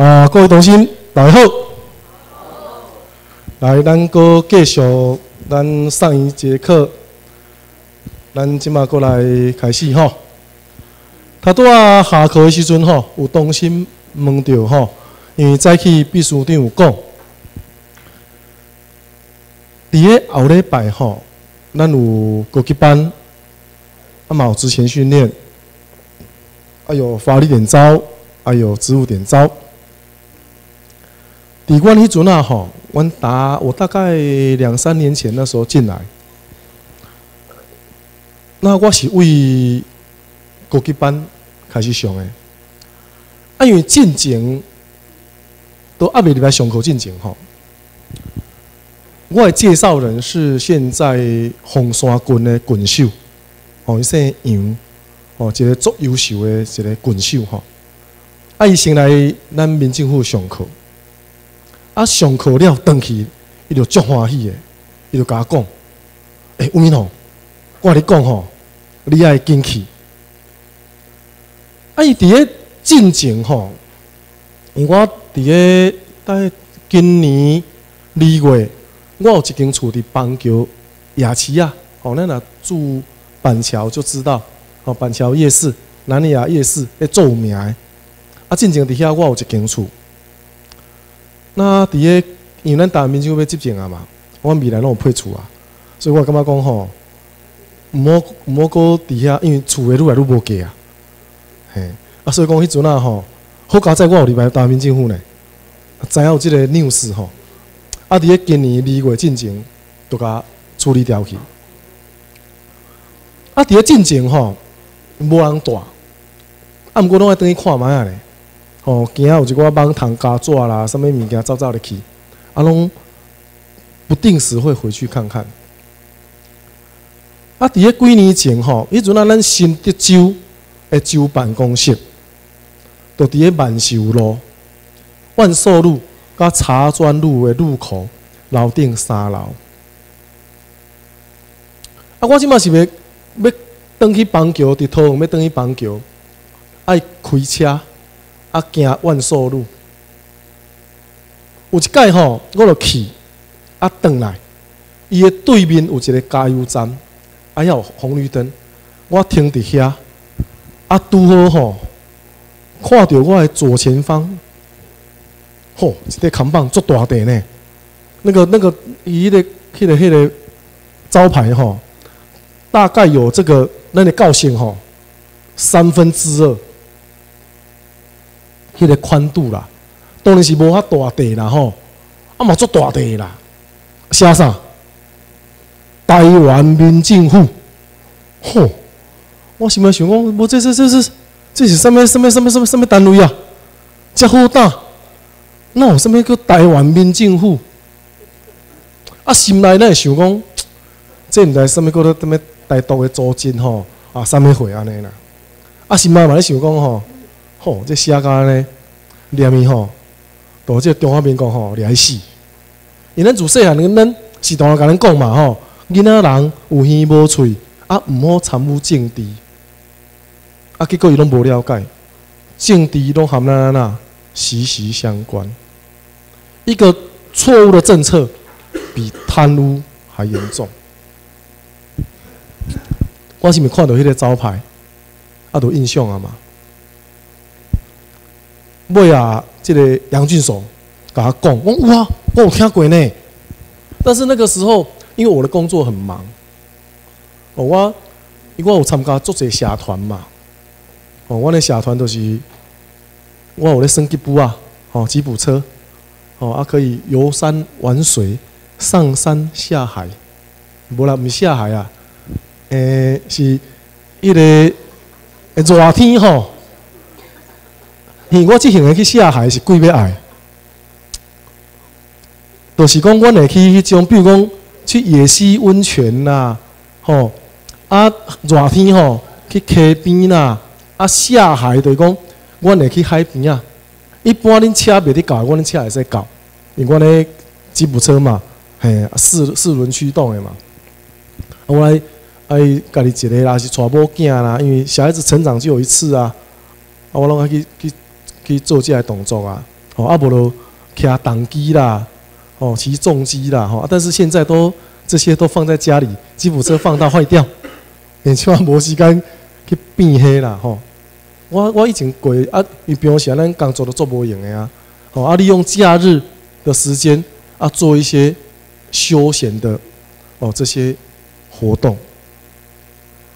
啊，各位同心，大家好。来，咱搁继续咱上一节课，咱即马过来开始吼。他拄啊下课的时阵吼，有同心问到吼，因为早起秘书长有讲，伫咧后礼拜吼，咱有高级班，啊嘛有之前训练，还有法律点招，还有职务点招。伫阮迄阵啊吼，阮大我大概两三年前那时候进来，那我是为高级班开始上的。啊，因为进前都阿未入来上课进前吼，我的介绍人是现在红山军的军手，吼伊姓杨，吼一个足优秀的一个军手吼。啊，伊先来咱民政府上课。啊，上课了，回去，伊就足欢喜的，伊就甲我讲：“诶，吴明宏，我甲你讲吼，你爱进去。”啊，伊伫咧进前吼，我伫咧在今年二月，我有一间厝伫邦桥夜市啊，吼，咱若住板桥就知道，吼，板桥夜市、南里亚夜市咧著名诶。啊，进前伫遐我有一间厝。那伫个，因为咱大民就要执政啊嘛，我未来拢有配厝啊，所以我感觉讲吼，毋好毋好搁伫遐，因为厝的愈来愈无价啊，嘿，啊，所以讲迄阵啊吼，好佳在我有入来大民政府呢，知影有即个 news 吼，啊，伫个今年二月进前，都甲处理掉去，啊，伫个进前吼，无人住，啊，毋过拢爱等去看卖啊咧。哦，今仔有一寡网糖加纸啦，什物物件走走入去，啊，拢不定时会回去看看。啊，伫咧几年前吼，迄阵啊，咱新德州的州办公室，就伫咧万寿路、万寿路、甲茶砖路的路口楼顶三楼。啊，我即马是要要登去邦桥，伫桃园要登去邦桥，爱开车。啊，行万寿路，有一届吼，我就去，啊，转来，伊的对面有一个加油站，啊，有红绿灯，我停伫遐，啊，拄好吼，看到我的左前方，吼，一个扛棒足大地呢，那个那个伊迄个迄个迄个招牌吼，大概有这个那个高线吼，三分之二。迄个宽度啦，当然是无遐大地啦吼，啊嘛足大地啦，写啥？台湾民政府，吼！我想要想讲，无这这这这这是什么什么什么什么什么单位啊？遮好大，那有什么叫台湾民政府？啊，心内会想讲，这毋知什么叫做什么台独的租金吼？啊，什么会安尼啦？啊，心内嘛咧想讲吼。吼，这写甲呢，念伊吼，都这中华民国吼，来死。因咱自细汉，咱是同人甲咱讲嘛吼，囡仔人有耳无喙，啊，毋好参与政治。啊，结果伊拢无了解，政治拢含咱咱呐息息相关。一个错误的政策，比贪污还严重。我是毋是看到迄个招牌，啊，都印象啊嘛。尾啊，即个杨俊守甲他讲，我哇，我有听过呢。但是那个时候，因为我的工作很忙，哦，我因为我有参加作者社团嘛，哦，我的社团都是我有咧升吉普啊，哦，吉普车，哦，啊可以游山玩水，上山下海，无啦，毋是下海啊，诶，是一个热天吼。因为我即行去下海是贵要爱，就是讲阮会去迄种，比如讲去野溪温泉啦，吼啊热天吼去溪边啦，啊下海就是讲阮会去海边啊。一般恁车袂得搞，阮恁车会使搞，因为阮咧吉普车嘛，嘿四四轮驱动的嘛。啊我来爱家己一个啦，是带某囝啦，因为小孩子成长就有一次啊，啊我拢爱去去。去做这个动作啊，哦，啊，无咯，骑挡机啦，哦，骑重机啦，吼，但是现在都这些都放在家里，吉普车放到坏掉，连起码无时间去变黑啦，吼。我我以前过啊，你比如说咱工作都做无用的啊，哦，啊，利用假日的时间啊，做一些休闲的哦这些活动，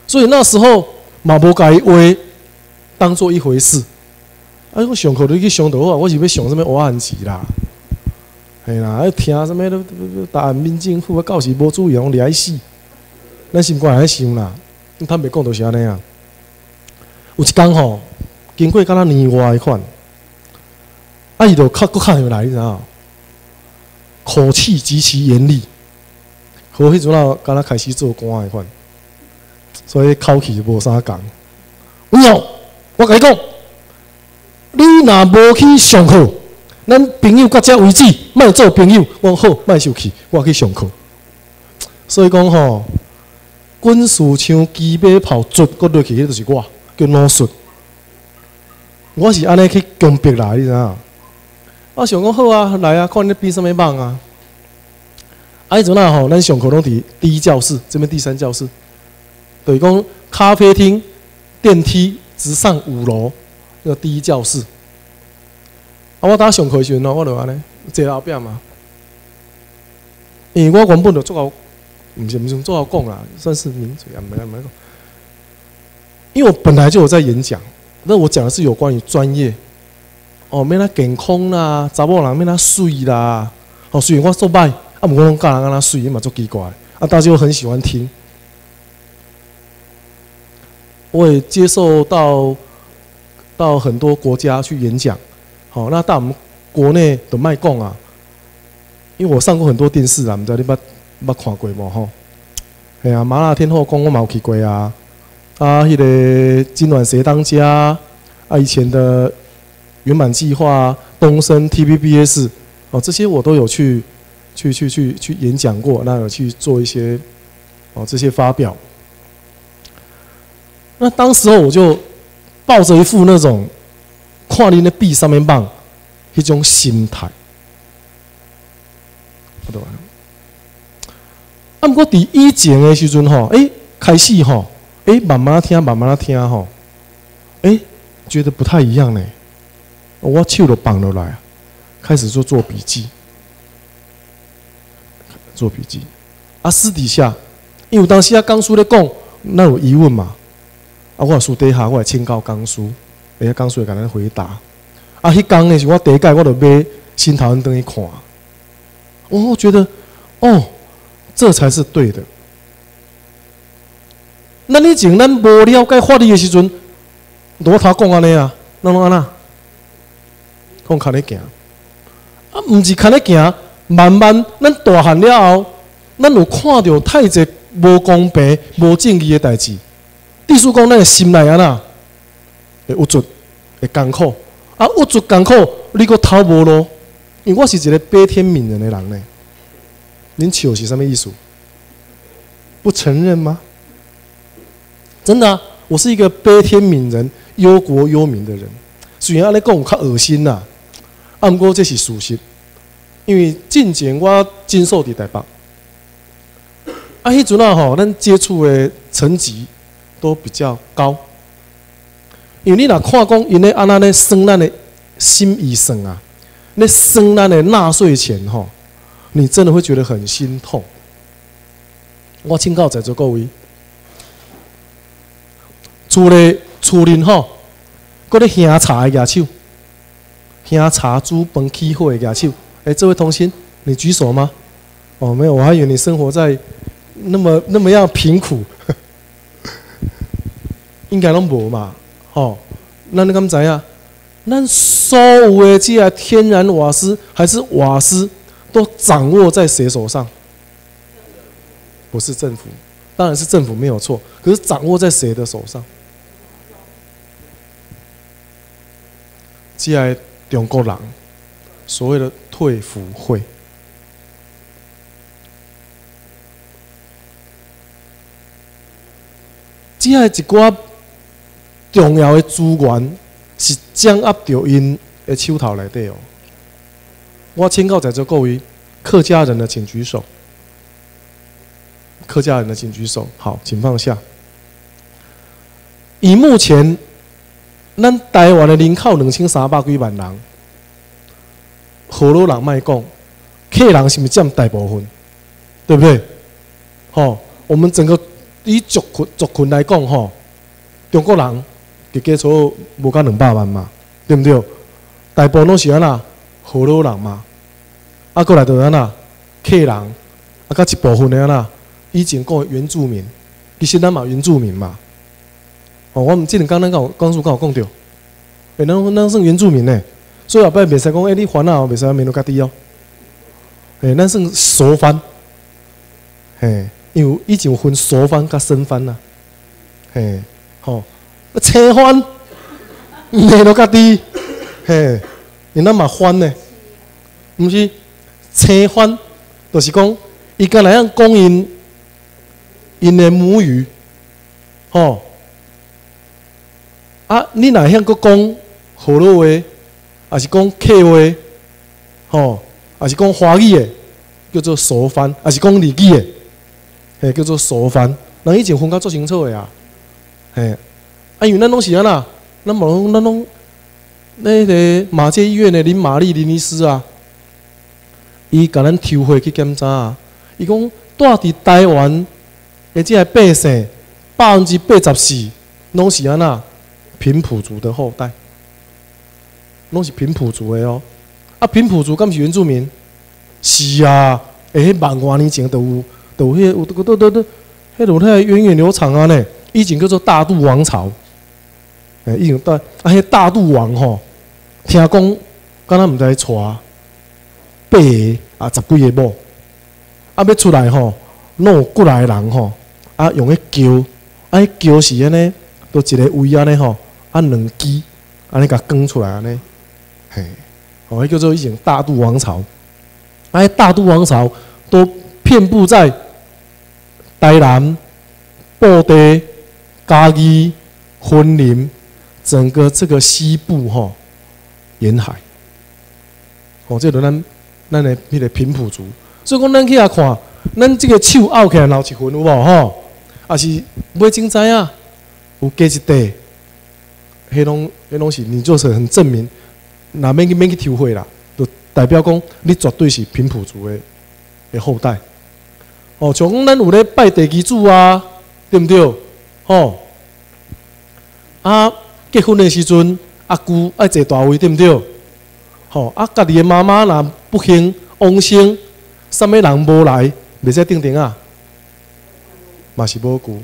所以那时候嘛无改为当做一回事。啊，我上课你去上倒啊，我是要上什么挖汉字啦？系啦，啊听什么都答案民政府啊，教时无注意，用爱死。咱心肝还想啦，他袂讲就是安尼啊。有一工吼，经过敢若年外迄款，啊伊就较佫较入来，你知影？口气极其严厉，和迄阵啊，敢若开始做官迄款，所以口气无啥共。有，我甲你讲，你若无去上课，咱朋友到遮为止，莫做朋友。我好，莫生气，我去上课。所以讲吼，军事枪、鸡尾炮、卒，搁落去，迄就是我。叫老术，我是安尼去攻壁啦，你知影？我想讲好啊，来啊，看你比什物棒啊！啊，迄阵啊吼，咱上课拢伫第一教室，这边第三教室，等于讲咖啡厅电梯直上五楼，个第一教室。啊，我当上课时阵喏，我就安尼坐后壁嘛，因为我原本就做好，毋是毋是做好讲啦，算是名嘴啊，没没讲。因为我本来就有在演讲，那我讲的是有关于专业，哦，免他健康啦，查某人免他水啦，哦，虽然我做歹，啊，毋过教人让他水嘛，足奇怪，啊，大家又很喜欢听。我也接受到到很多国家去演讲，好，那到我们国内的卖讲啊，因为我上过很多电视啊，毋知你捌捌看过无吼？系啊，麻辣天后宫我冇去过啊。啊，迄个今晚谁当家？啊，以前的圆满计划、东升 TVBS 哦，这些我都有去去去去去演讲过，那有去做一些哦这些发表。那当时候我就抱着一副那种跨年的壁上面棒一种心态，好的吧？啊，不过第一节的时阵吼，哎，开始吼。哎，慢慢听，慢慢听吼。哎，觉得不太一样呢。我手都绑落来，开始做做笔记，做笔记。啊，私底下，因为当时啊，刚叔咧讲，那有疑问嘛？啊，我书底下我来请教江叔，而且江叔会甲咱回答。啊，迄工呢是我第一届，我就买新台湾灯去看。我觉得，哦，这才是对的。那你前咱无了解法律的时阵，我头讲安尼啊，那拢安那，讲看咧行，啊，毋是看咧行，慢慢咱大汉了后，咱有看到太济无公平、无正义的代志。地书讲咱的心内安那，会有足，会艰苦，啊，有足艰苦，你搁头无路，因为我是一个悲天悯人的人呢。恁笑是啥物意思？不承认吗？真的，我是一个悲天悯人、忧国忧民的人。虽然安尼讲较恶心呐，按过这是事实。因为近前我经受伫台北，啊，迄阵啊吼，咱接触的层级都比较高。因为你若看讲，因咧安那咧算咱的心医生啊，咧算咱的纳税钱吼，你真的会觉得很心痛。我请教在座各位。厝咧厝人吼，搁咧香茶的牙手，香茶煮饭起火的牙手。哎，这位同心，你举手吗？哦，没有，我还以为你生活在那么那么样贫苦，应该拢无嘛。吼，那你敢知影？咱所有的这些天然瓦斯还是瓦斯，都掌握在谁手上？不是政府，当然是政府没有错。可是掌握在谁的手上？即系中国人所谓的退服会，即系一寡重要的资源是掌握着因的手头内底哦。我请教在座各位客家人的，请举手。客家人的请举手。好，请放下。以目前，咱台湾的人口两千三百几万人，河洛人卖讲，客人是不是占大部分？对不对？吼，我们整个以族群族群来讲，吼，中国人嘅基础无到两百万嘛，对不对？大部分拢是安那河洛人嘛，啊，过来就安那客人，啊，甲一部分的安那以前讲原住民，其实咱嘛原住民嘛。哦，我们之前刚刚讲，刚叔刚好讲到，诶，咱咱算原住民呢，所以后摆袂使讲，诶，你烦恼袂使面对家己哦。诶，咱算熟番，嘿，因为以前有分熟番甲生番呐，嘿，吼，青番面对家己，嘿，你那嘛番呢？毋是青翻，就是讲伊个来样讲因因的母语，吼。啊！你哪向个讲河洛话，还是讲客话，吼，还是讲华语的，叫做熟番，还是讲日语的，嘿，叫做熟番。人以前分较做清楚的啊，嘿，啊，因为咱拢是安那，咱无拢咱拢那个马街医院的林玛丽林医师啊，伊甲咱抽血去检查啊，伊讲住伫台湾，而且系百姓百分之八十四拢是安那。平埔族的后代，拢是平埔族的哦。啊，平埔族敢是原住民？是啊，诶，万多年前都有，都有迄有都都都都，迄种遐源远流长啊呢。以前叫做大肚王朝，诶，以前大啊，迄大肚王吼，听讲，敢若毋知带八个啊十几个某，啊要出来吼，弄过来人吼，啊用迄桥，啊迄桥是安尼，都一个位安尼吼。啊，两支，安尼甲更出来安尼，嘿，哦，迄叫做以前大肚王朝，哎，大肚王朝都遍布在台南、布袋、嘉义、婚林，整个这个西部吼沿海，哦，这都咱咱的迄个平埔族，所以讲咱去遐看，咱这个手拗起来捞一份有无吼？啊是买精彩啊，有加一块。迄拢迄拢是，你就是很证明，哪边去免去抽血啦，就代表讲你绝对是平埔族的的后代。哦，像讲咱有咧拜地基主啊，对不对？哦，啊，结婚的时阵，阿姑爱坐大位，对不对？吼，啊，家己的妈妈若不幸亡生，什么人无来，袂使定定啊，嘛是无姑，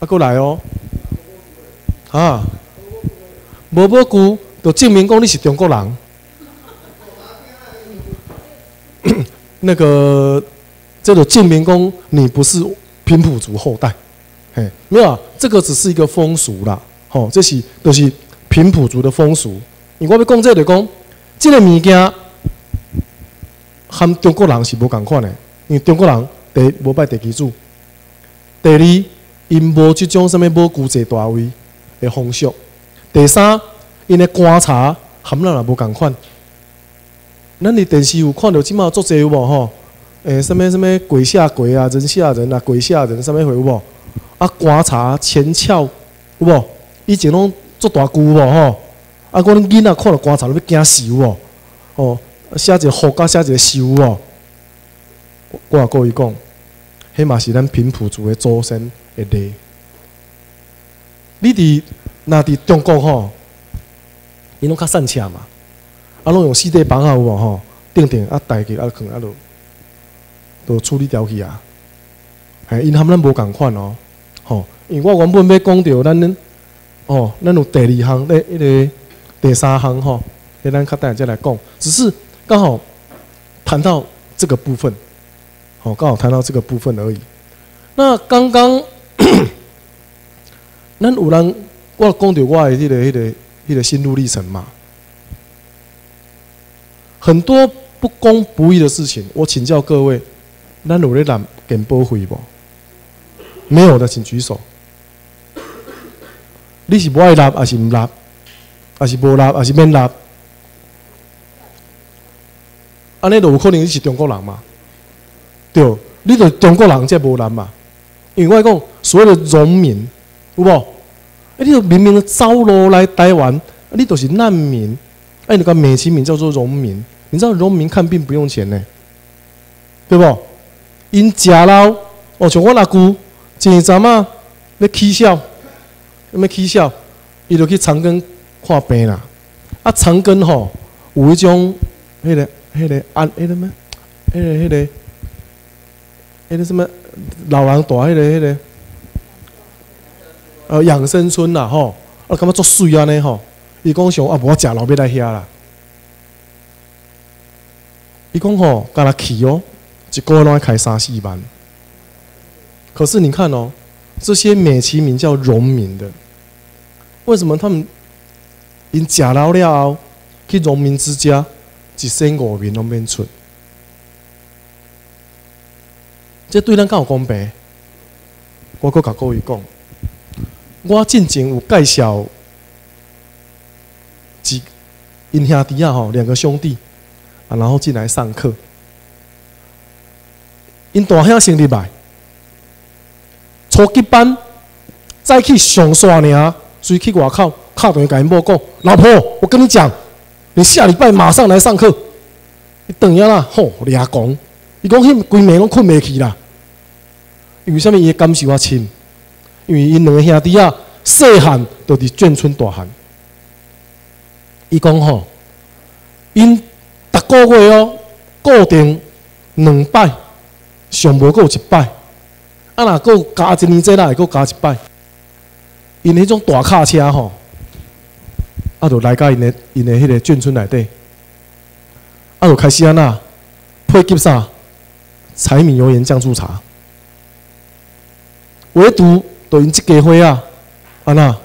啊，过来哦。啊，无保句，就证明讲你是中国人。那个，这个证明讲你不是平埔族后代。嘿，没有，这个只是一个风俗啦。吼，这是都是平埔族的风俗。你我要讲这个，讲这个物件，和中国人是无共款的。因为中国人第无拜地主，第二因无即种什么无固坐大位。的风俗，第三，因的观察含咱也无共款。咱伫电视有看到即马做侪有无吼？诶，什么什么鬼吓鬼啊，人吓人啊，鬼吓人，什么会有无？啊，观察前窍有无？以前拢做大句无吼？啊，阮囡仔看到观察要惊死有无？哦，写一个福，甲写一个寿哦。我也故意讲，迄嘛是咱平埔族的祖先的地。你伫那伫中国吼，因拢较善车嘛，啊，拢用四地绑啊有无吼？定定啊，大个啊，可能啊，都都处理掉去啊。嘿，因他们无共款哦，吼，因为我原本要讲着咱，哦，咱有第二项咧，迄个第三项吼，迄咱较等下再来讲。只是刚好谈到这个部分，好，刚好谈到这个部分而已。那刚刚。咱有人，我讲着我的迄个、迄个、迄个心路历程嘛。很多不公不义的事情，我请教各位，咱有咧揽给保费无？没有的，请举手。你是不爱揽，还是唔拉？还是无拉，还是免拉？安尼就有可能你是中国人嘛？对，你就中国人才无拉嘛。因为我讲所谓的农民，有无？哎，你明明走路来台湾，你都是难民。哎，你个美其名叫做农民，你知道农民看病不用钱呢，对不？因食老，哦，像我阿姑前阵啊，咧起笑，咩起笑？伊就去长庚看病啦。啊，长庚吼有一种，迄个、迄个安、迄个咩？迄个、迄个、迄个什么？老人大迄个、迄个，呃，养生村啦，吼，啊，感觉足水安尼吼。伊讲想啊，无我食老要来遐啦。伊讲吼，干那去哦，一个月拢要开三四万。可是你看哦，这些美其名叫农民的，为什么他们因食老了后去农民之家，一身五面拢免出？这对咱敢有公平？我搁甲各位讲，我进前有介绍几因兄弟啊吼，两个兄弟啊，然后进来上课。因大兄先入来，初级班再去上山尔，所以去外口敲电话给因某讲：“老婆，我跟你讲，你下礼拜马上来上课。”伊等下啦，吼，俩讲。伊讲迄规暝拢困袂去啦，因为啥物？伊感受较深，因为因两个兄弟啊，细汉就伫眷村大汉。伊讲吼，因逐个月哦，固定两摆，上无够一摆，啊若够加一年节啦，会够加一摆。因迄种大卡车吼，啊，就来到因的因的迄个眷村内底，啊，就开始安那配给啥？柴米油盐酱醋茶，唯独都因即家伙啊，安那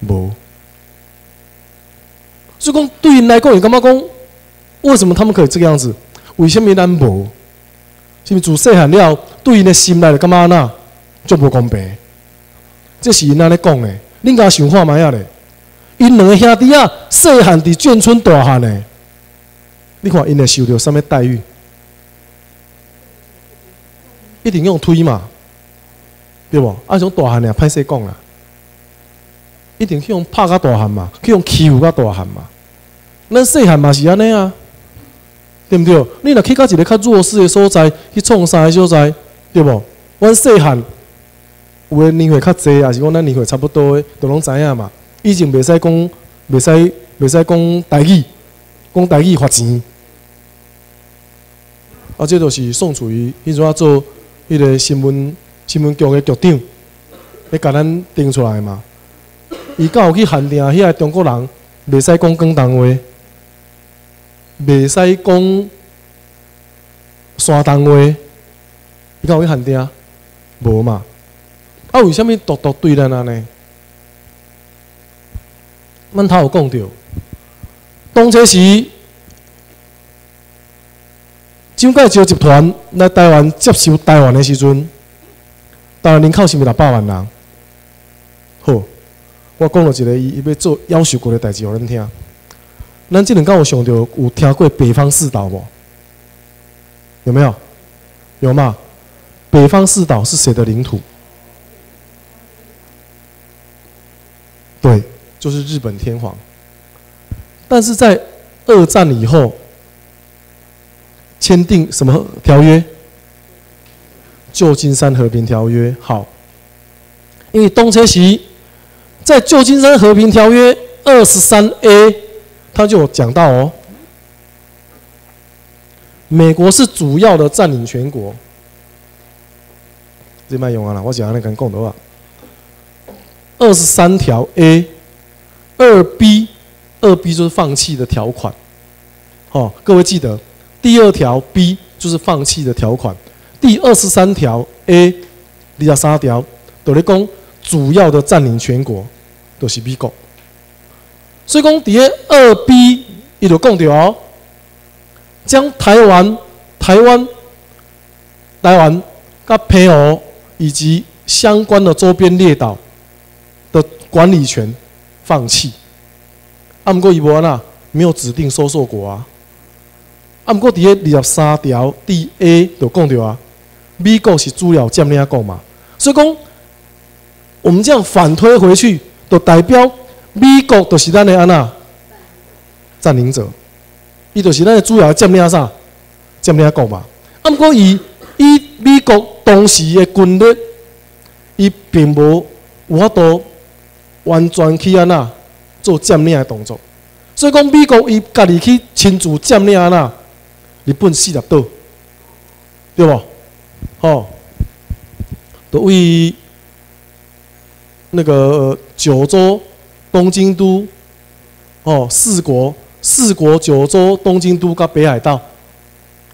无。所以讲，对因来讲，伊感觉讲，为什么他们可以这个样子？为什么咱无？是毋是自细汉了，对因的心内就感觉安那，足无公平。这是因安尼讲的，恁家想看卖啊咧？因两个兄弟啊，细汉伫眷村大汉的，你看因会受到什么待遇？一定用推嘛，对不？啊，种大汉俩歹势讲啦，一定去用拍甲大汉嘛，去用欺负甲大汉嘛。咱细汉嘛是安尼啊，对毋对？你若去到一个较弱势的所在，去创啥个所在，对不？阮细汉有诶年岁较济，也是讲咱年岁差不多诶，都拢知影嘛。以前袂使讲，袂使袂使讲台语，讲台语罚钱。啊，这都是宋楚瑜迄阵啊做。迄个新闻新闻局的局长，咧甲咱定出来嘛？伊敢有去限定遐个中国人袂使讲广东话，袂使讲山东话，伊敢有去限定？无嘛？啊，为虾米独独对咱安尼？咱头有讲着，当初时。蒋介石集团来台湾接收台湾的时阵，台湾人口是毋是六百万人？好，我讲了一个伊要做要求过的代志，互恁听。咱即两天有想到有听过北方四岛无？有没有？有吗？北方四岛是谁的领土？对，就是日本天皇。但是在二战以后。签订什么条约？旧金山和平条约。好，因为东车西在旧金山和平条约二十三 A，他就讲到哦，美国是主要的占领全国。这蛮用啊啦，我讲那跟讲的话，二十三条 A，二 B，二 B 就是放弃的条款。好，各位记得。第二条 B 就是放弃的条款，第二十三条 A，二十三条都咧讲主要的占领全国都是美国，所以讲第二 B 伊就讲到哦，将台湾、台湾、台湾、甲澎湖以及相关的周边列岛的管理权放弃，啊，毋过伊无安那没有指定收受国啊。啊，毋过伫迄二十三条第 A 就讲着啊，美国是主要占领国嘛，所以讲我们这样反推回去，就代表美国就是咱的安那占领者，伊就是咱的主要占领啥占领国嘛。啊，毋过伊以美国当时的军力，伊并无有法度完全去安那做占领的动作，所以讲美国伊家己去亲自占领安那日本四十岛，对无？吼，都为那个九州、东京都，哦，四国、四国、九州、东京都跟北海道，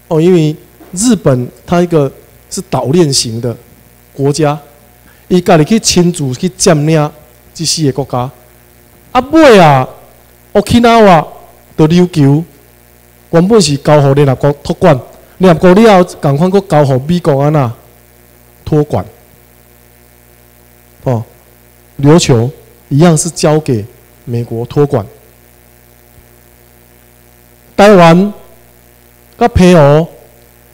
哦，因为日本它一个是岛链型的国家，伊家己去亲自去占领这四个国家，啊尾啊，Okinawa 的琉球原本是交互联合国托管，联合国了后，共款佫交互美国安那托管，哦。琉球。一样是交给美国托管，台湾甲澎湖，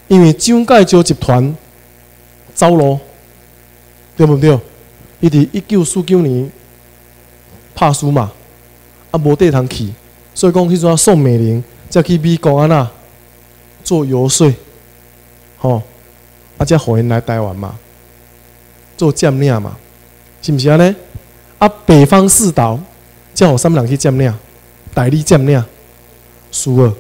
因为蒋介石集团走路，对不对？伊伫一九四九年拍输嘛，啊无地通去，所以讲迄阵宋美龄才去美国安那做游说，吼，啊才互因来台湾嘛，做占领嘛，是毋是安尼？啊，北方四岛叫我三人去占领，代理占领苏二。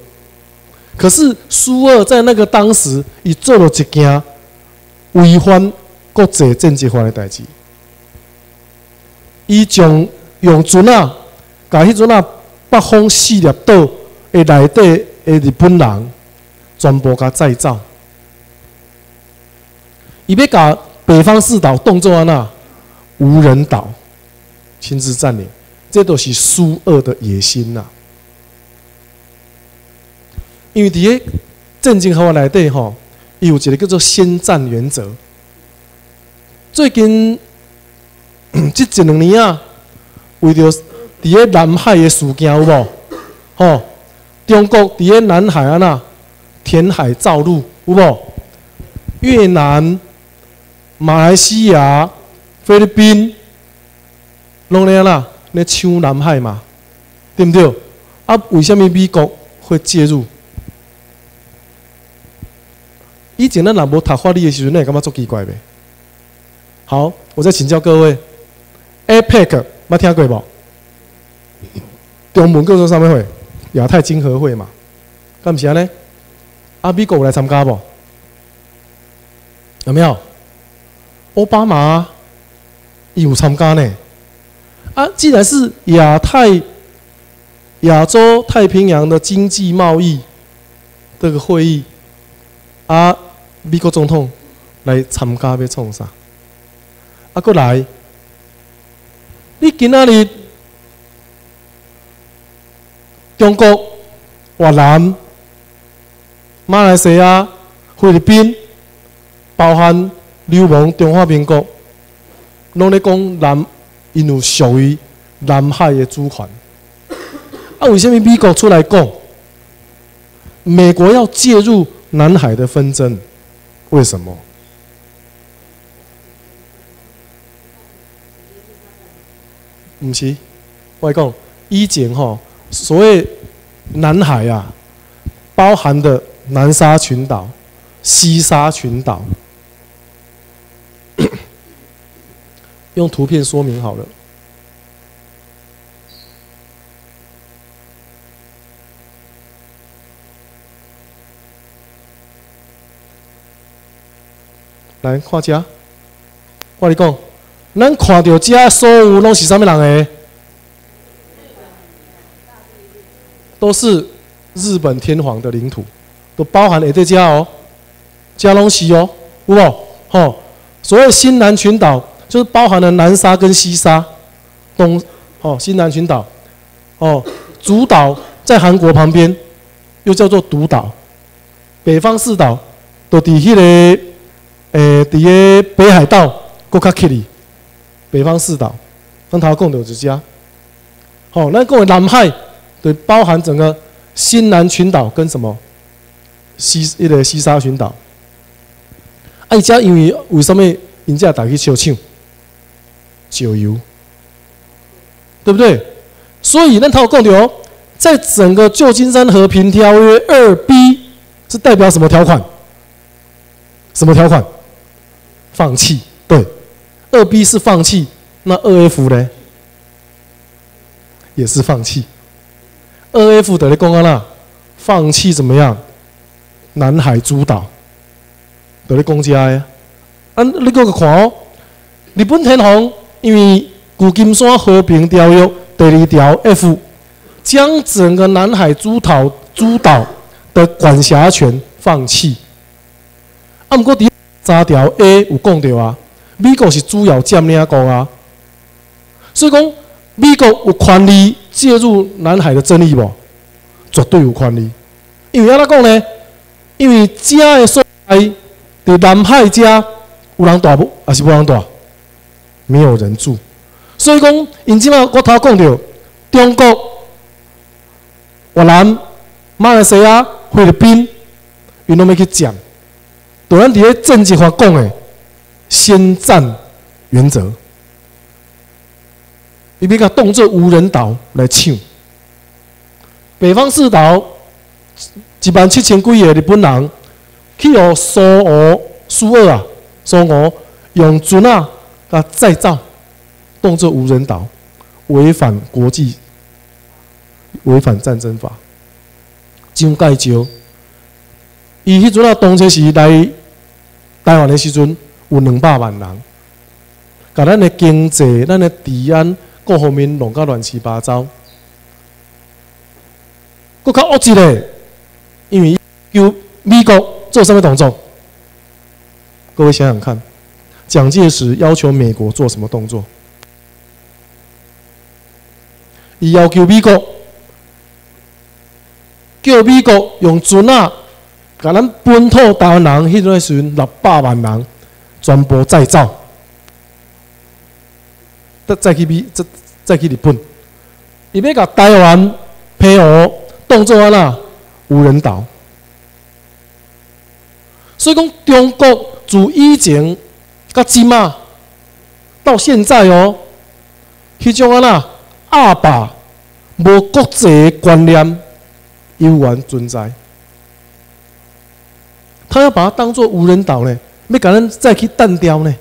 可是苏二在那个当时，伊做了一件违反国际政治法的代志。伊将用船啊，甲迄阵啊北方四粒岛的内底的日本人全部甲再造。伊要甲北方四岛当作安那无人岛。亲自占领，这都是苏二的野心呐。因为伫个政治合法内底吼，伊有一个叫做先占原则。最近 这一两年啊，为着伫个南海的事件有无？吼，中国伫个南海啊呐填海造陆有无？越南、马来西亚、菲律宾。拢咧啦，咧抢南海嘛，对不对？啊，为什么美国会介入？以前咱若无读法律的时阵，你会感觉足奇怪呗？好，我再请教各位，APEC，捌听过无？中门各种上面会，亚太经合会嘛，干毋是安尼？啊，美国有来参加不？有没有？奥巴马伊有参加呢？啊，既然是亚太、亚洲太平洋的经济贸易这个会议，啊，美国总统来参加要创啥？啊，过来，你今仔日中国、越南、马来西亚、菲律宾，包含流氓中华民国，拢咧讲南。因有属于南海的主权，啊，为什么美国出来讲，美国要介入南海的纷争？为什么？唔是，我讲以前吼，所谓南海啊，包含的南沙群岛、西沙群岛。用图片说明好了。来，画家，我你讲，咱看到这所有拢是啥物人诶？都是日本天皇的领土，都包含在这家哦，加隆西哦，有无？吼，所谓新南群岛。就是包含了南沙跟西沙，东哦，西南群岛，哦，主岛在韩国旁边，又叫做独岛，北方四岛都伫迄个，诶，伫个北海道，国卡克里，北方四岛，跟他共有之家，好，那各位南海，对，包含整个新南群岛跟什么，西迄个西沙群岛。啊，伊遮因为为什么因遮大去烧抢？石油，对不对？所以咱头讲着哦，在整个旧金山和平条约二 B 是代表什么条款？什么条款？放弃。对，二 B 是放弃，那二 F 呢？也是放弃。二 F 的咧讲啊啦，放弃怎么样？南海诸岛，得咧讲遮呀。啊，你搁个看哦，日本天皇。因为旧金山和平条约第二条 F 将整个南海诸岛诸岛的管辖权放弃。啊，不过第三条 A 有讲到啊，美国是主要占领国啊，所以讲美国有权利介入南海的争议无？绝对有权利。因为安怎讲呢？因为遮的所在伫南海遮有人住无？还是无人住？没有人住，所以讲，因即马我头讲到中国、越南、马来西亚、菲律宾，因拢要去讲，当然伫咧政治化讲的先占原则，伊要甲当做无人岛来抢。北方四岛一万七千几个日本人去互苏俄、苏俄啊、苏俄用船啊。啊！再造，动作无人岛，违反国际，违反战争法。金盖礁，伊迄阵啊，当初是来台湾的时阵，有两百万人，甲咱的经济、咱的治安各方面弄到乱七八糟。搁较恶一个，因为叫美国做什么动作？各位想想看。蒋介石要求美国做什么动作？伊要求美国，叫美国用船啊，甲咱本土台湾人迄阵时六百万人全部再造，再再去美，再再去日本，伊要甲台湾配合动作安那无人岛，所以讲中国自以前。到即嘛，到现在哦，迄种啊呐，阿爸无国际观念悠然存在，他要把它当做无人岛呢，要甲咱再去弹掉呢，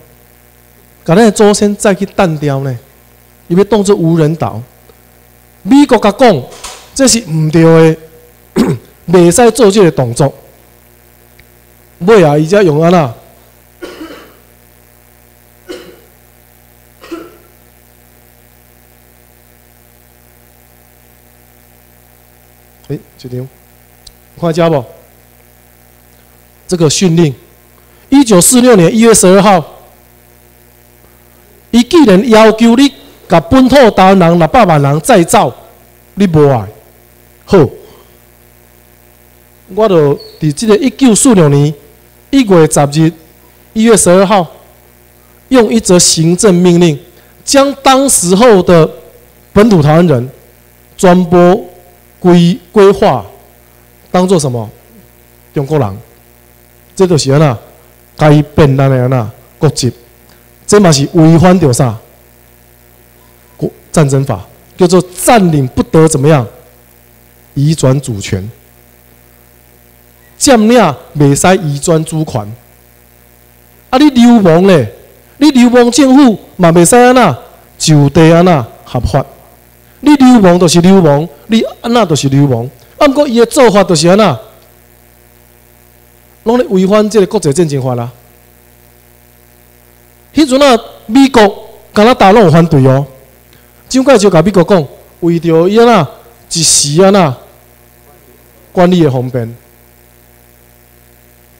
甲咱的祖先再去弹掉呢，伊要当做无人岛。美国甲讲，这是毋对的，袂使做这个动作。尾啊，伊才用安那。哎，决定，看家不？这个训令，一九四六年一月十二号，伊既然要求你甲本土台湾人六百万人再造，你无爱，好，我就伫这个一九四六年一月十日一月十二号，用一则行政命令，将当时候的本土台湾人专播。规规划当做什么？中国人，这就是安那改变咱的安那国籍，这嘛是违反着啥？国战争法叫做占领不得怎么样？移转主权，占领袂使移转主权。啊，你流氓咧？你流氓政府嘛袂使安那就地安那合法？你流氓就是流氓，你安那就是流氓。啊，毋过伊的做法就是安那，拢咧违反这个国际战争法啦。迄阵啊，美国敢若大陆有反对哦。蒋介石甲美国讲，为着伊安那一时安那管理的方便，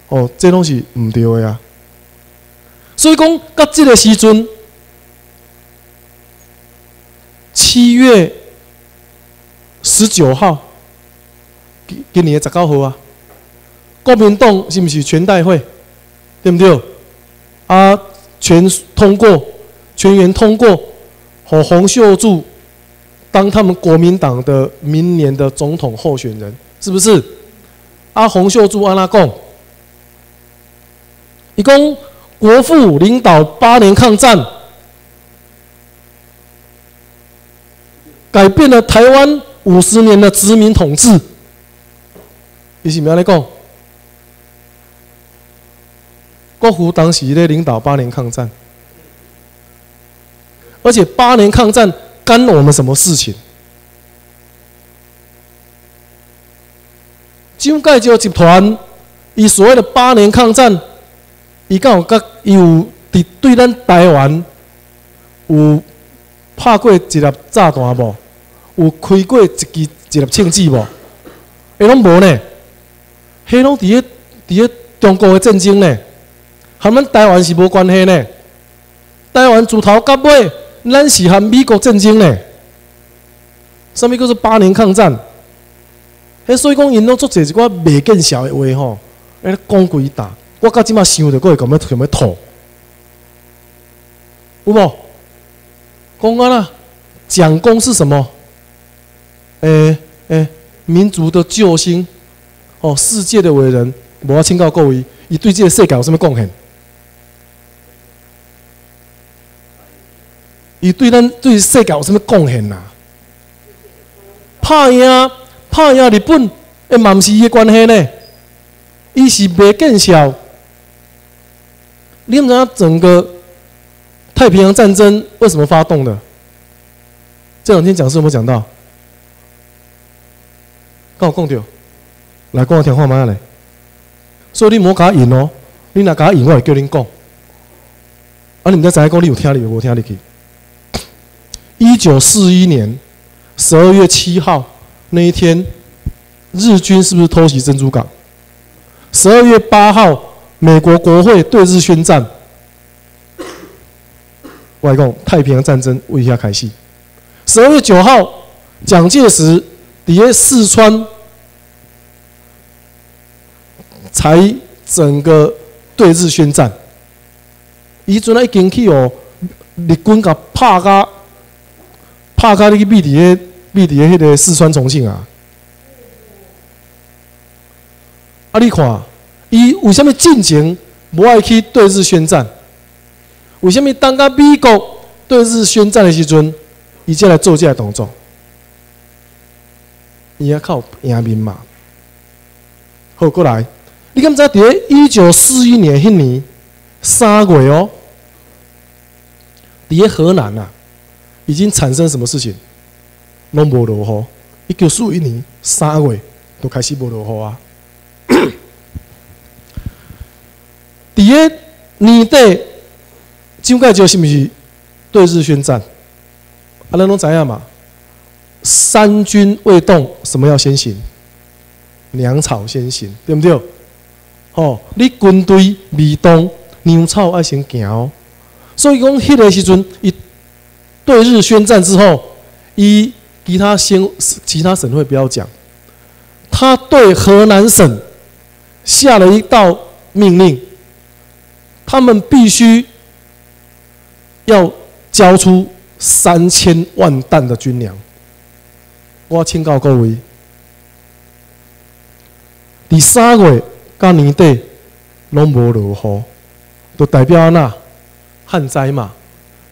哦，这拢是毋对的啊。所以讲，到这个时阵。七月十九号，今今年的十九号啊，国民党是不是全代会？对不对？啊，全通过，全员通过，和洪秀柱当他们国民党的明年的总统候选人，是不是？啊，洪秀柱安那讲，伊讲国父领导八年抗战，改变了台湾五十年的殖民统治。伊是咩咧讲？国父当时咧领导八年抗战，而且八年抗战干了我们什么事情？蒋介石集团，伊所谓的八年抗战，伊敢有甲有伫对咱台湾有拍过一粒炸弹无？有开过一支一粒枪支无？迄，拢无呢？迄拢伫咧伫咧中国的战争呢，和咱台湾是无关系呢。台湾自头到尾，咱是和美国战争呢。什么叫做八年抗战？迄所以讲，因拢做者一寡未见效的话吼，诶，讲几大，我到即马想着，佫会咁样咁样吐，有无？讲啊，蒋公是什么？诶诶，民族的救星，哦，世界的伟人，我要请教各位，伊对这个世界有什么贡献？伊对咱对世界有什么贡献呐？拍赢。拍赢日本，诶，嘛毋是伊的关系呢？伊是未见效。你知影整个太平洋战争为什么发动的？这两天讲师有没有讲到？跟我讲着，来跟我听话嘛来。所以你莫甲引哦，你若甲引，我会叫恁讲。啊，你们在知影讲，你有听哩无听哩去？一九四一年十二月七号。那一天，日军是不是偷袭珍珠港？十二月八号，美国国会对日宣战。外公，太平洋战争为下开始。十二月九号，蒋介石在四川才整个对日宣战。伊阵啊已经去哦，日军甲拍甲拍甲你去避伫个。秘伫迄个四川重庆啊！啊，你看，伊为什么进前无爱去对日宣战？为什么当甲美国对日宣战的时阵，伊才来做这个动作？伊要靠赢面嘛。好，过来，你敢知？伫一九四一年迄年三月哦，伫河南啊，已经产生什么事情？拢无落雨，一九四一年三月都开始无落雨啊！伫个年底，蒋介石是毋是对日宣战？啊，咱拢知影嘛？三军未动，什么要先行？粮草先行，对不对？哦，你军队未动，粮草要先行。所以讲，迄个时阵，伊对日宣战之后，伊。其他先，其他省会不要讲。他对河南省下了一道命令，他们必须要交出三千万担的军粮。我请告各位，第三月到年底拢无落雨，都代表那旱灾嘛？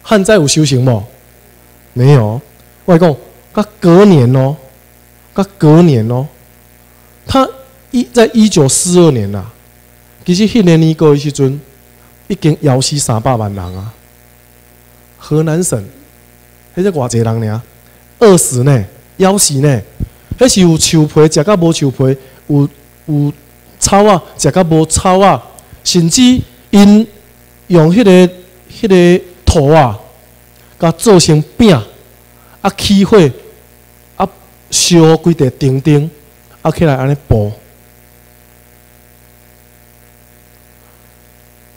旱灾有修行无？没有。外公。他隔年哦，他隔年哦，他一在一九四二年呐，其实迄年年过时阵，已经要死三百万人啊。河南省，迄只偌济人呢？饿死呢？枵死呢？迄是有树皮食甲无树皮，有有草啊食甲无草啊，甚至因用迄个迄个土啊，甲做成饼啊起火。啊烧几块钉钉，啊起来安尼煲。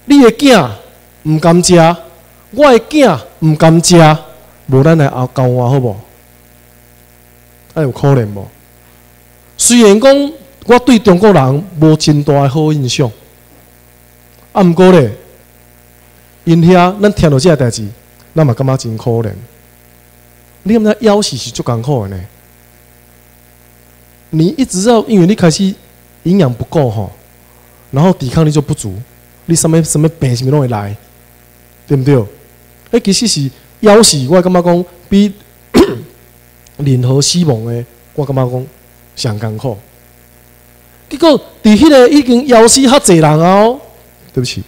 你的囝毋甘食，我的囝毋甘食，无咱来后教我好无？还有可能无？虽然讲我对中国人无真大的好印象，啊，毋过咧，因遐咱听到这代志，咱嘛感觉真可怜。你感觉枵死是足艰苦的呢？你一直要，因为你开始营养不够吼，然后抵抗力就不足，你什么什么病什么拢会来，对不对？哎，其实是枵死，我感觉讲比 任何死亡的，我感觉讲上艰苦。结果伫迄个已经枵死较济人哦，对不起。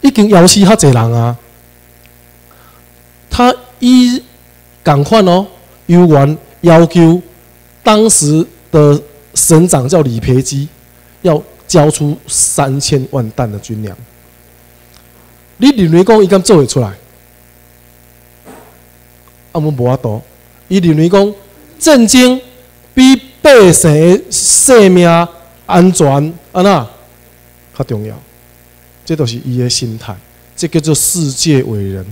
已经枵死较济人啊！他依赶快哦，由原要求当时的省长叫李培基，要交出三千万担的军粮。你认为讲伊敢做会出来？啊，们无法度。伊认为讲震惊比百姓的生命安全安那较重要。这都是伊的心态，这叫做世界伟人，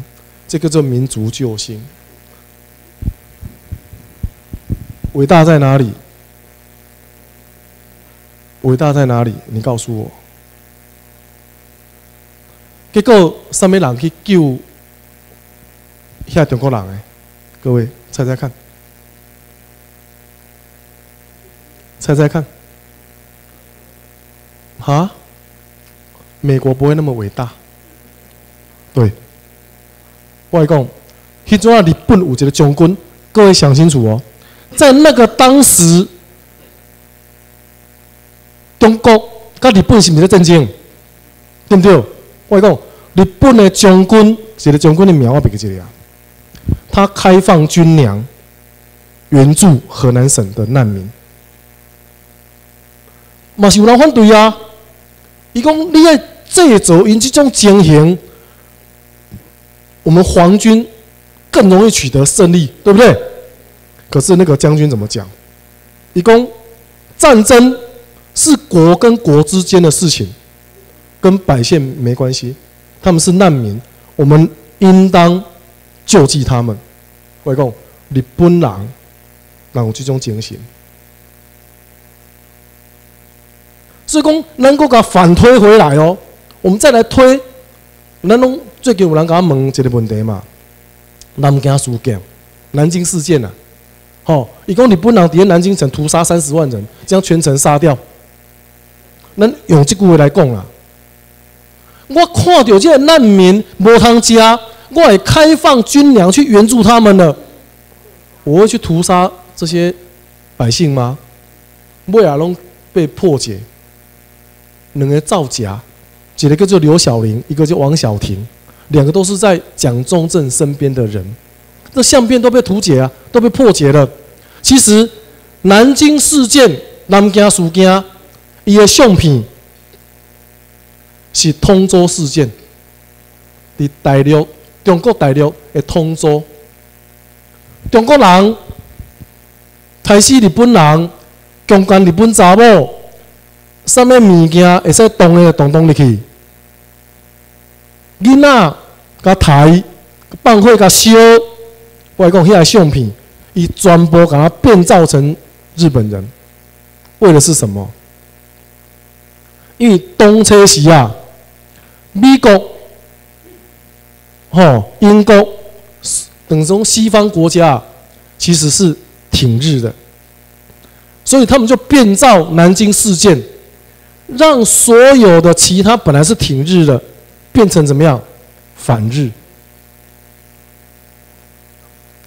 这个叫民族救星。伟大在哪里？伟大在哪里？你告诉我。结果什么人去救遐中国人诶？各位猜猜看，猜猜看，哈？美国不会那么伟大，对。外公，迄阵啊，日本有一个将军，各位想清楚哦，在那个当时，中国跟日本是毋是在战争？对不对？外公，日本的将军，一个将军的名我别记得啊。他开放军粮，援助河南省的难民，嘛是有人反对啊。伊讲你爱。这走因这种情形，我们皇军更容易取得胜利，对不对？可是那个将军怎么讲？一共战争是国跟国之间的事情，跟百姓没关系。他们是难民，我们应当救济他们。外公，日本人让我这种情形，所以讲能够给反推回来哦。我们再来推，咱拢最近有人甲我问一个问题嘛？南京事件，南京事件呐，吼，伊讲日本人伫南京城屠杀三十万人，将全城杀掉。咱用这句话来讲啊，我看到这个难民无通食，我会开放军粮去援助他们了，我会去屠杀这些百姓吗？尾啊拢被破解，两个造假。一个叫做刘小玲，一个叫王小婷，两个都是在蒋中正身边的人，这相片都被图解啊，都被破解了。其实南京事件、南京事件，伊的相片是通州事件，伫大陆、中国大陆的通州，中国人杀死日本人，强奸日本查某。什么物件会使动的动动入去？囡仔甲台放火甲烧，我讲遐个相片，伊全部甲它变造成日本人，为的是什么？因为东车时啊，美国、吼英国等种西方国家其实是挺日的，所以他们就变造南京事件。让所有的其他本来是挺日的，变成怎么样反日？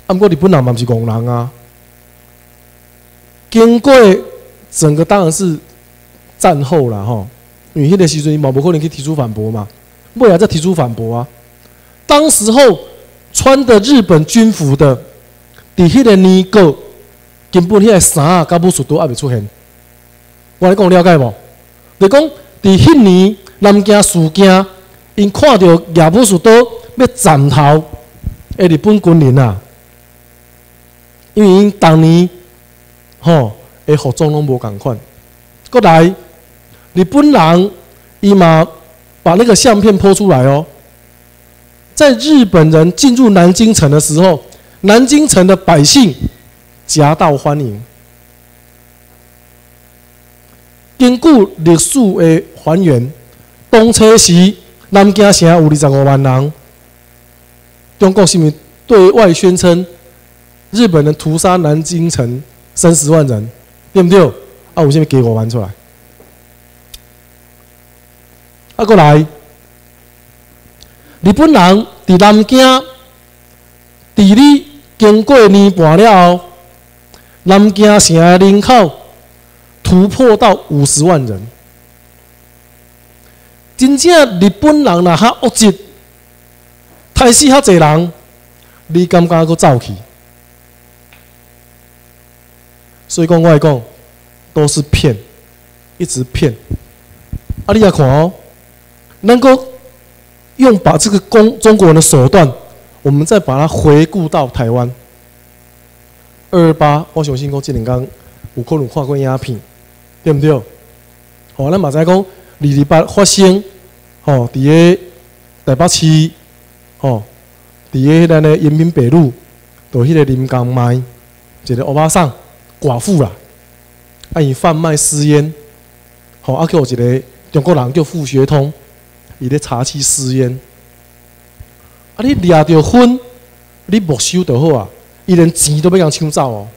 啊不过你不能嘛是工人啊。经过整个当然是战后了哈，因为那个时阵毛不可能去提出反驳嘛，未来再提出反驳啊。当时候穿的日本军服的，伫迄个年个根本迄个衫啊、甲武术都还未出现，我来讲了解无？你讲，伫迄年南京事件，因看到亚布士多要斩头的日本军人啊，因为因当年吼的服装拢无共款。过来，日本人伊嘛把那个相片抛出来哦，在日本人进入南京城的时候，南京城的百姓夹道欢迎。根据历史的还原，当初时南京城有二十五万人，中国是毋是对外宣称日本人屠杀南京城三十万人，对不对？啊，有啥物加五万出来？啊，过来，日本人伫南京伫你经过年半了后，南京城人口突破到五十万人。真正日本人若较恶质，杀死较侪人，你感觉佫走去？所以讲，我讲，都是骗，一直骗。啊，你来看哦。能够用把这个中中国人的手段，我们再把它回顾到台湾。二二八，我相信讲这两天有可能看过影片，对不对？哦，咱马仔讲二二八发生，哦，伫个台北市，哦，伫个咱的延平北路，就迄个林江卖一个欧巴桑寡妇啦，啊，伊贩卖私烟，好，啊，叫一个中国人叫傅学通。伊咧查起私烟，啊！你掠着婚，你没收就好啊！伊连钱都要人抢走哦。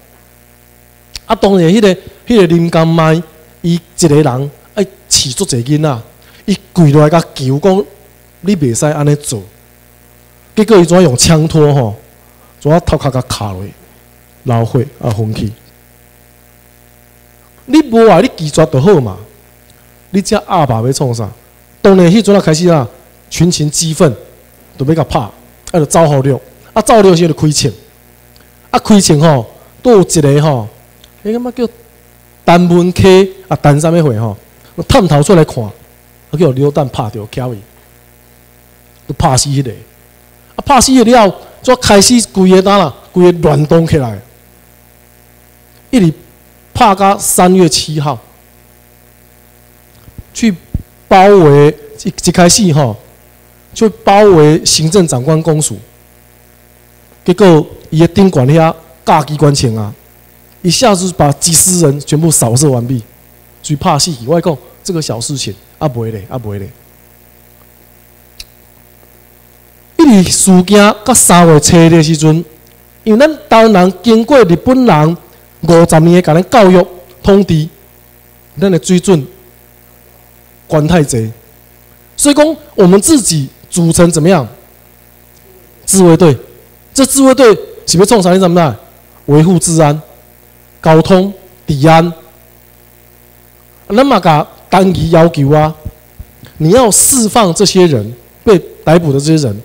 啊，当然，迄个、迄个林干麦，伊一个人爱饲足侪囡仔，伊跪落来甲求讲，你袂使安尼做。结果伊怎用枪托吼，怎头壳甲卡落，老血啊，昏去。你无话，你拒绝就好嘛。你只阿爸要创啥？当然，迄阵啊开始啊，群情激愤，都要甲拍，啊，就走好了，啊，走了时就开枪，啊，开枪吼，都有一个吼，迄个嘛叫单门 K 啊，陈啥物货吼，探头出来看，啊，叫榴弹拍着，巧伊，都拍死迄个，啊，拍死迄个了，就开始规个呾啦，规个乱动起来，一直拍到三月七号，去。包围一一开始吼，就包围行政长官公署，结果伊个顶管遐架机关枪啊，一下子把几十人全部扫射完毕，最怕死去。我讲这个小事情啊，袂咧，啊不会嘞。一事件到三月初的时阵，因为咱台湾人经过日本人五十年甲咱教育统治，咱的水准。管太贼，所以讲我们自己组成怎么样？自卫队，这自卫队是不是冲啥？你知不知？维护治安、交通、治安。那么个单一要求啊，你要释放这些人被逮捕的这些人，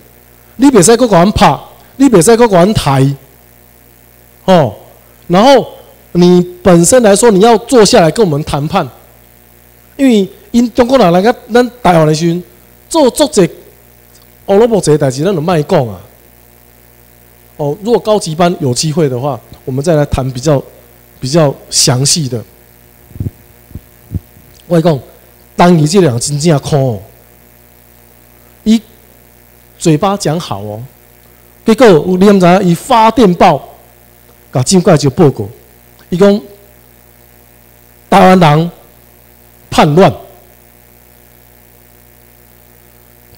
你别再给我拍，你别再给我抬，哦，然后你本身来说，你要坐下来跟我们谈判，因为。因中国人来个咱台湾的时阵，做足者俄罗斯这代志，咱就卖讲啊。哦，如果高级班有机会的话，我们再来谈比较比较详细的。我讲，当你这两真正哦，伊嘴巴讲好哦，结果有你毋知伊发电报，甲政界就报告，伊讲台湾人叛乱。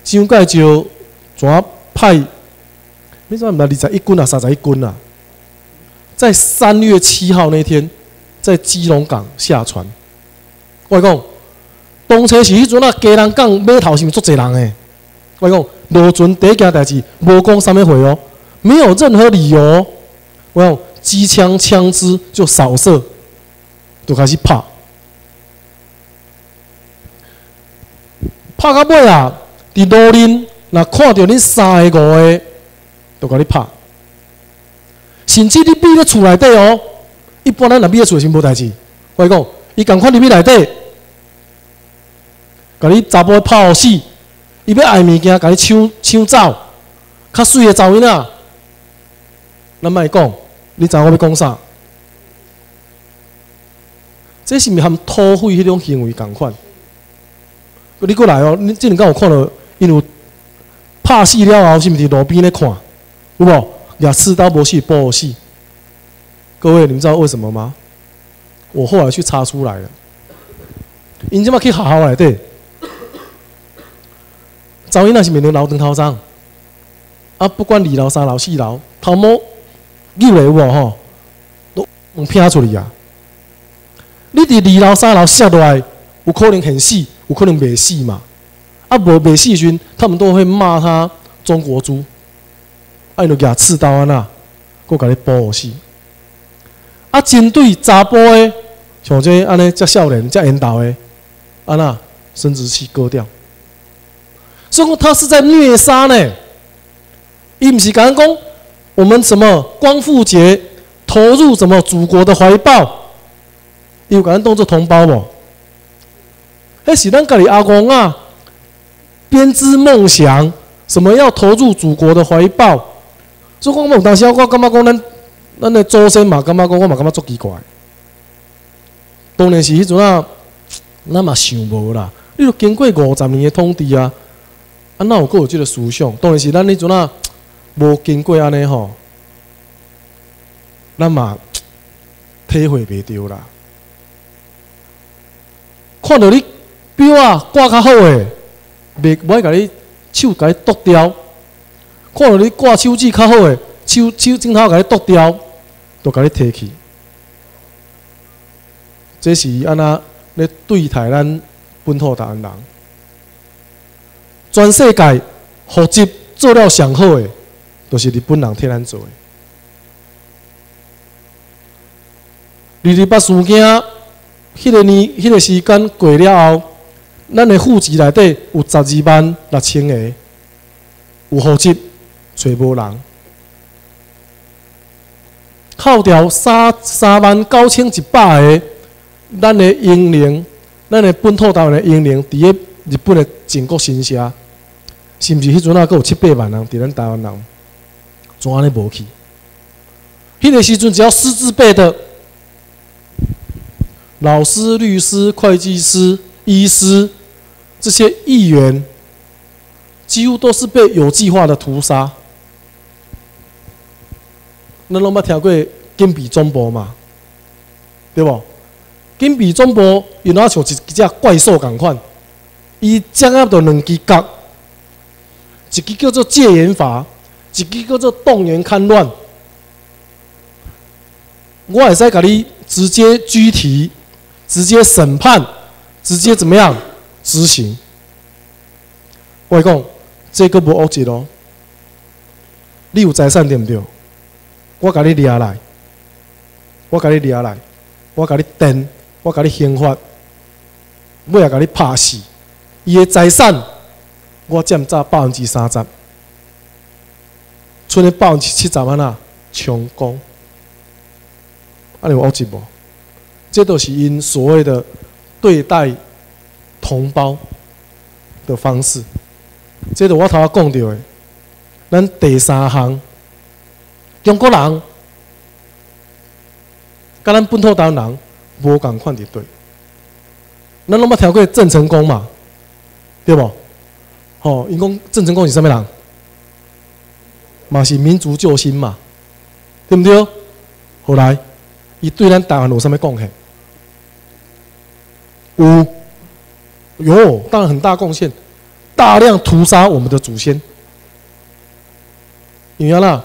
蒋介石怎派？你知道吗？二十一军啊，三十一军啊，在三月七号那天，在基隆港下船。我讲，当初是迄阵啊，家人港码头是毋是足侪人诶？我讲，落船第一件代志，无讲啥物话哦，没有任何理由。我讲，机枪枪支就扫射，就开始拍，拍到尾啊！伫路林，若看到恁三个五个，都甲你拍。甚至你闭咧厝内底哦，一般咱若闭咧厝内是无代志。我讲，伊共款入去内底，甲你查甫拍死，伊要爱物件，甲你抢抢走，较水的查某囝，咱莫讲，你知我要讲啥？这是毋是含土匪迄种行为共款？你过来哦，你即两间有看到？因为拍死了后，是毋是路边咧看？有无？也刺刀无死，无死。各位，你们知道为什么吗？我后来去查出来了。因即马去学校内底，查某囡仔是面临楼长头上，啊，不管二楼、三楼、四楼，头毛扭来有无吼，都能拼出去啊！你伫二楼、三楼下落来，有可能很死，有可能袂死嘛？啊，无袂死时，他们都会骂他中国猪，啊，就举刺刀啊那，搁甲你剥死。啊，针对查甫的，像这安尼遮少年、遮缘投的，安呐生殖器割掉，所以讲他是在虐杀呢。伊毋是讲讲我们什么光复节投入什么祖国的怀抱，伊有咱当做同胞无？迄是咱家己阿公啊，编织梦想，什么要投入祖国的怀抱？所以讲，有当时我感觉讲咱。咱的祖先嘛，感觉讲我嘛感觉足奇怪。当然是迄阵啊，咱嘛想无啦。你都经过五十年的统治啊，啊，哪有阁有即个思想？当然是咱迄阵啊，无经过安尼吼，咱嘛体会袂着啦。看到你表啊挂较好诶，袂袂甲你手甲你剁掉；看到你挂手指较好诶，手手指头甲你剁掉。都甲你提起，这是安那咧对待咱本土台湾人，全世界户籍做了上好诶，都是日本人替咱做诶。二二八事件，迄个年、迄个时间过了后，咱诶户籍内底有十二万六千个，有户籍找无人。扣掉三三万九千一百个，咱的英灵，咱的本土台湾的英灵，伫咧日本的全国神社，是毋是迄阵啊？阁有七八万人伫咱台湾人，怎安尼无去？迄个时阵只要师资辈的老师、律师、会计师、医师这些议员，几乎都是被有计划的屠杀。咱拢捌听过金比中波嘛？对无？金比中波原来像一一只怪兽共款，伊掌握着两支角，一个叫做戒严法，一个叫做动员戡乱。我会使甲你直接拘提，直接审判，直接怎么样执行？我讲这个无恶极咯，你有财产对毋对？我甲你掠来，我甲你掠来，我甲你电，我甲你刑罚，尾也甲你拍死。伊的财产，我占百分之三十，剩的百分之七十啊，充公。啊，你有恶质无？这都是因所谓的对待同胞的方式。这都我头仔讲着的，咱第三项。中国人，甲咱本土台湾人无共款的对。咱拢捌听过郑成功嘛？对无？吼，因讲郑成功是啥物人？嘛是民族救星嘛？对毋对？后来，伊对咱台湾有啥物贡献？有，有，当然很大贡献，大量屠杀我们的祖先。因为啦。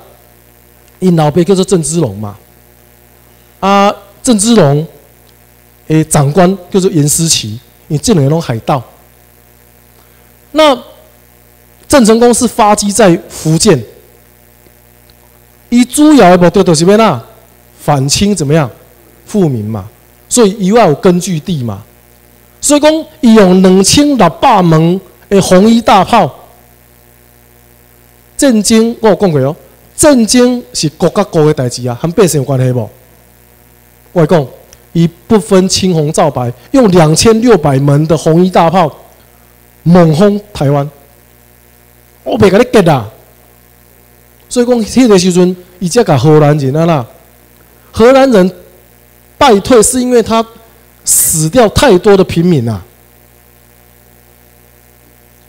因老爸叫做郑芝龙嘛，啊，郑芝龙诶，长官叫做严思齐，你这两个拢海盗。那郑成功是发迹在福建，以主要的目的就是咩啦？反清怎么样？复明嘛，所以以外有根据地嘛，所以讲伊用两千六百门诶红衣大炮，震惊我有讲过哦。震惊是国家国的代志啊，和百姓有关系无？我讲，伊不分青红皂白，用两千六百门的红衣大炮猛轰台湾，我袂甲你结啊！所以讲，迄个时阵，伊才甲荷兰人啊啦，荷兰人败退是因为他死掉太多的平民啊。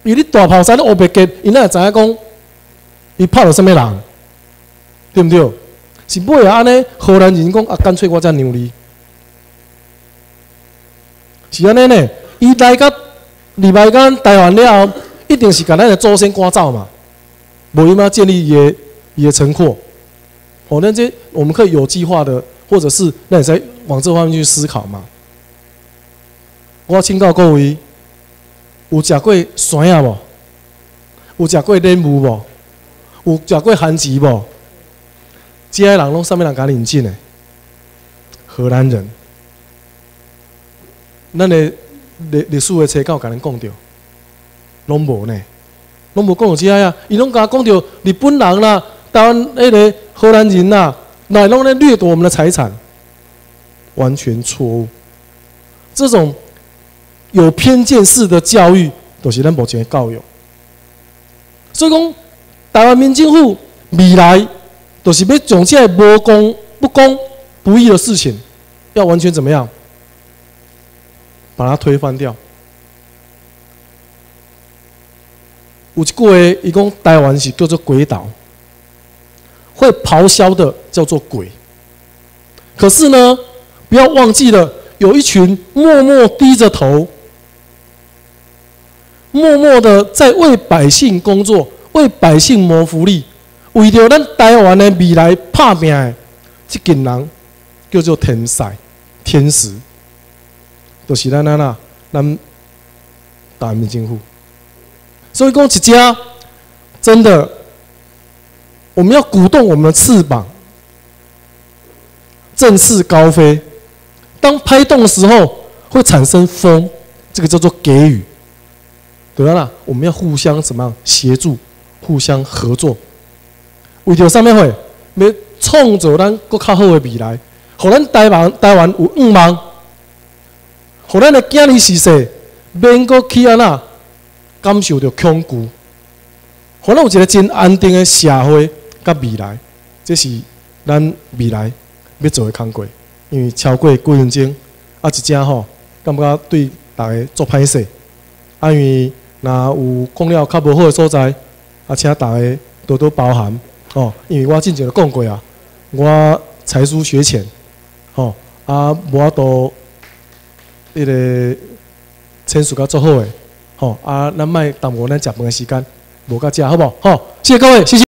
伊你大炮使你乌白结，伊哪会知影讲，伊拍了什么人？对不对？是尾啊安尼，荷兰人讲啊，干脆我遮让你，是安尼呢。伊来到入来到台湾了后，一定是甲咱的祖先赶走嘛，无伊嘛建立伊的伊的成果。哦，那这我们可以有计划的，或者是那你在往这方面去思考嘛。我请教各位，有食过酸啊无？有食过莲雾无？有食过番薯无？这些人拢上面人甲引进的，荷兰人。咱的历历史的册有甲咱讲着，拢无呢，拢无讲到这啊！伊拢甲讲着日本人啦，台湾迄个荷兰人呐，乃拢咧掠夺我们的财产，完全错误。这种有偏见式的教育，都是咱目前的教育。所以讲，台湾民政府未来，都是要将这无公、不公、不义的事情，要完全怎么样？把它推翻掉。有一句话，伊讲台湾是叫做鬼岛，会咆哮的叫做鬼。可是呢，不要忘记了，有一群默默低着头、默默的在为百姓工作、为百姓谋福利、为着咱台湾的未来拍拼的这群人，叫做天使、天使。都是咱咱啦，咱大民政府。所以讲，一家真的，我们要鼓动我们的翅膀，振翅高飞。当拍动的时候，会产生风，这个叫做给予。对啦，我们要互相怎么样协助，互相合作。为着上面会，要创造咱更较好的未来，互咱台湾台湾有五望。互咱的囝儿时世免阁去安那感受着恐惧，可能有一个真安定的社会甲未来，这是咱未来要做的工作。因为超过几分钟，啊，一正吼，感觉对大家做歹势。啊，因为若有讲了较无好的所在，啊，请大家多多包涵哦。因为我之前就讲过啊，我才疏学浅，吼，啊，无法度。迄个陈述较做好诶，吼啊，咱卖耽误咱食饭的时间，无甲食好无？吼，谢谢各位，谢谢。